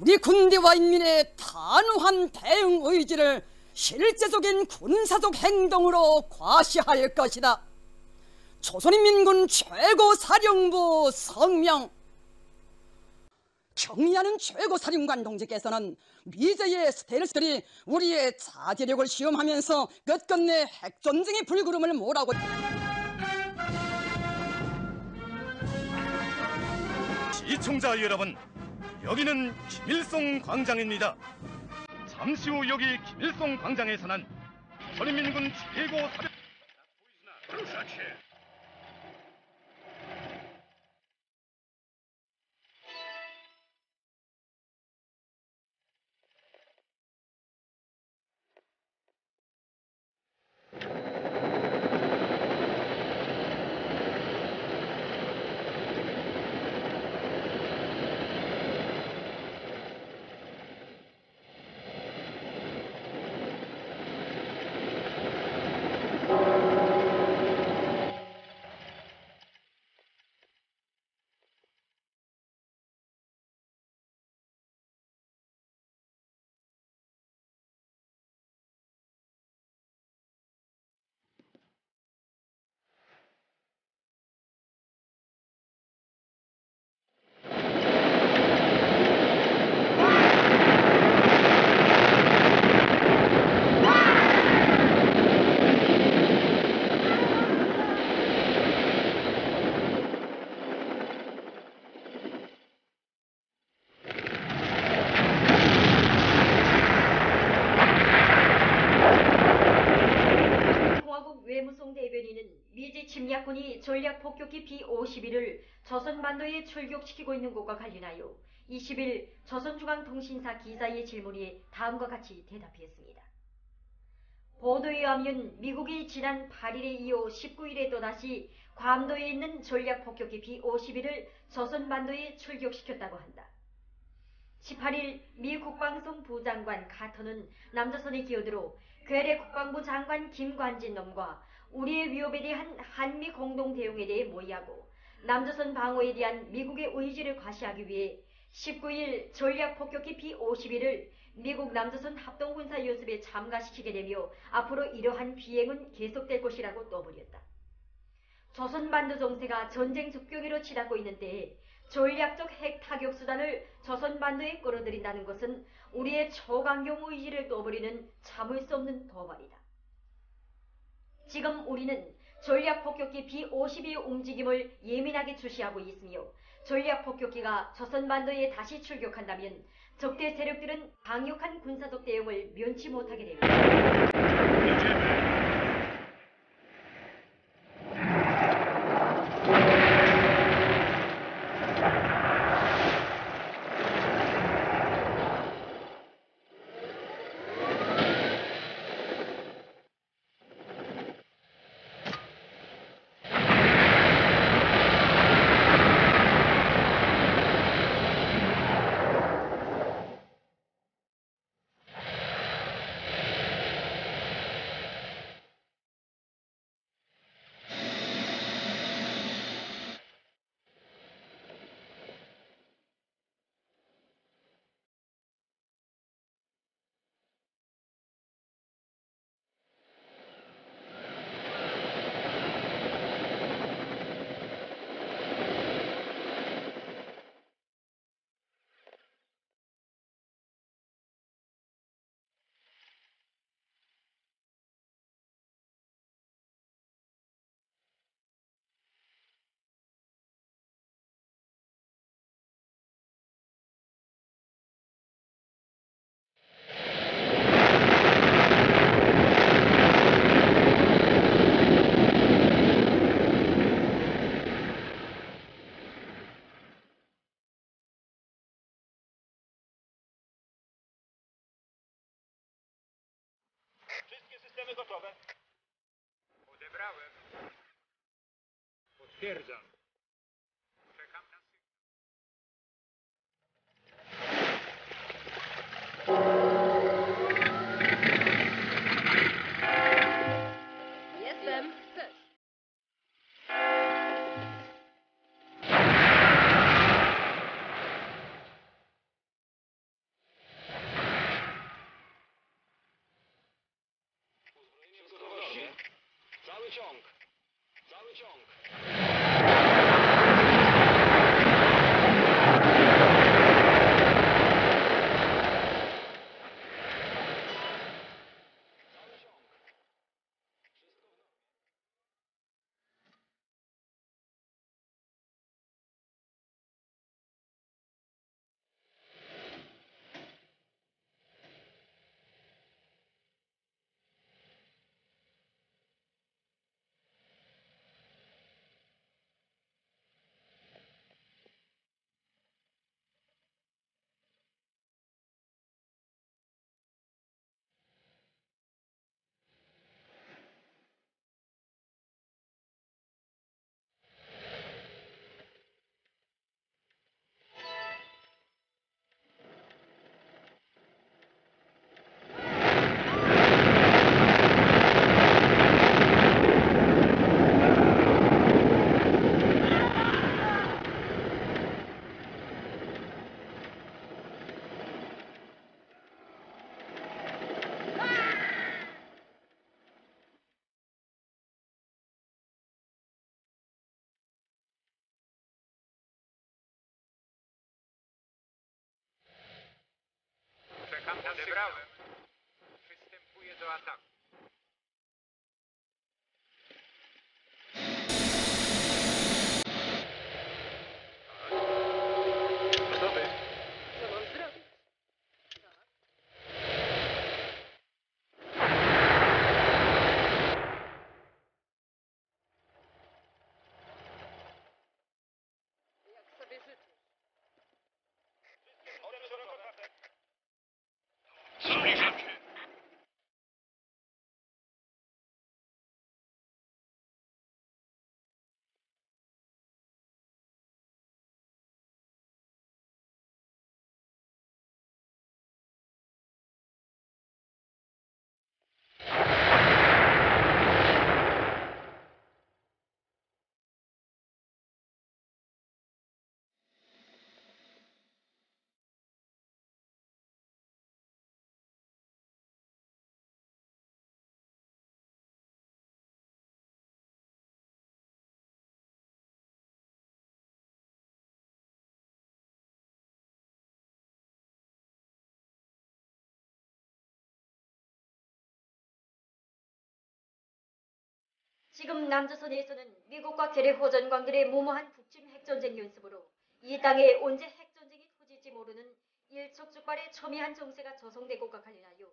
우리 군대와 인민의 단호한 대응 의지를 실제적인 군사적 행동으로 과시할 것이다. 조선인민군 최고사령부 성명 경의하는 최고사령관 동지께서는 미제의 스텔스들이 우리의 자제력을 시험하면서 끝끝내 핵전쟁의 불구름을 몰아고 시청자 여러분, 여기는 김일성 광장입니다. 잠시 후 여기 김일성 광장에서는 조선인민군 최고 사령 공화국 외무성 대변인은 미지 침략군이 전략 폭격기 B-51을 조선반도에 출격시키고 있는 것과 관련하여 20일 조선중앙통신사 기자의 질문에 다음과 같이 대답했습니다. 보도에 의하면 미국이 지난 8일에 이어 19일에 또다시 괌도에 있는 전략 폭격기 B-51을 조선반도에 출격시켰다고 한다. 18일 미 국방성 부장관 카터는 남조선에 기어들어 괴뢰 국방부 장관 김관진 놈과 우리의 위협에 대한 한미 공동 대응에 대해 모의하고 남조선 방어에 대한 미국의 의지를 과시하기 위해 19일 전략 폭격기 B-51을 미국 남조선 합동군사 연습에 참가시키게 되며 앞으로 이러한 비행은 계속될 것이라고 떠버렸다. 조선 반도 정세가 전쟁 적경으로 치닫고 있는 때에 전략적 핵 타격 수단을 조선 반도에 끌어들인다는 것은 우리의 초강경 의지를 떠버리는 참을 수 없는 도발이다. 지금 우리는 전략 폭격기 B-52의 움직임을 예민하게 주시하고 있으며 전략 폭격기가 조선 반도에 다시 출격한다면 적대 세력들은 강력한 군사적 대응을 면치 못하게 됩니다. Potwierdzam. Czekam na sygnał. Jestem. Cały ciąg. Odebrałem. Przystępuję do ataku. 지금 남조선에서는 미국과 계례 호전광들의 무모한 북침 핵전쟁 연습으로 이 땅에 언제 핵전쟁이 터질지 모르는 일촉즉발의 첨예한 정세가 조성되고가 관련하여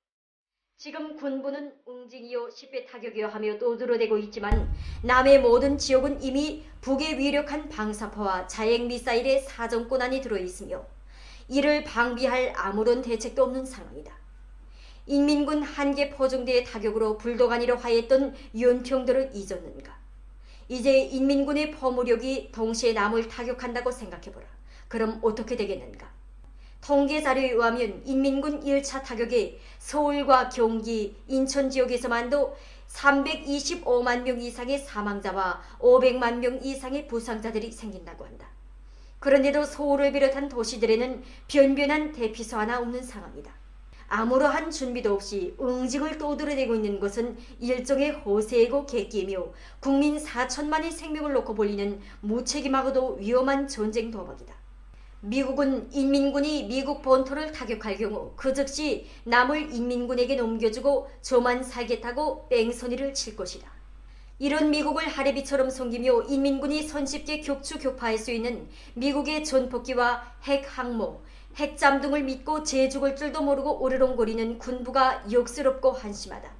지금 군부는 웅징이요 10배 타격이요 하며 떠들어대고 있지만 남의 모든 지역은 이미 북의 위력한 방사포와 자행 미사일의 사정권 안에 들어있으며 이를 방비할 아무런 대책도 없는 상황이다. 인민군 한개 포중대의 타격으로 불도가니로 하였던 윤평들을 잊었는가? 이제 인민군의 포무력이 동시에 남을 타격한다고 생각해보라. 그럼 어떻게 되겠는가? 통계 자료에 의하면 인민군 1차 타격에 서울과 경기, 인천 지역에서만도 325만 명 이상의 사망자와 500만 명 이상의 부상자들이 생긴다고 한다. 그런데도 서울을 비롯한 도시들에는 변변한 대피소 하나 없는 상황이다. 아무러한 준비도 없이 응징을 떠들어대고 있는 것은 일종의 호세이고 객기이며 국민 4천만의 생명을 놓고 벌리는 무책임하고도 위험한 전쟁 도박이다. 미국은 인민군이 미국 본토를 타격할 경우 그 즉시 남을 인민군에게 넘겨주고 저만 살겠다고 뺑소니를 칠 것이다. 이런 미국을 하레비처럼 섬기며 인민군이 손쉽게 격추 격파할 수 있는 미국의 전폭기와 핵 항모, 핵잠 등을 믿고 재죽을 줄도 모르고 오르렁거리는 군부가 역스럽고 한심하다.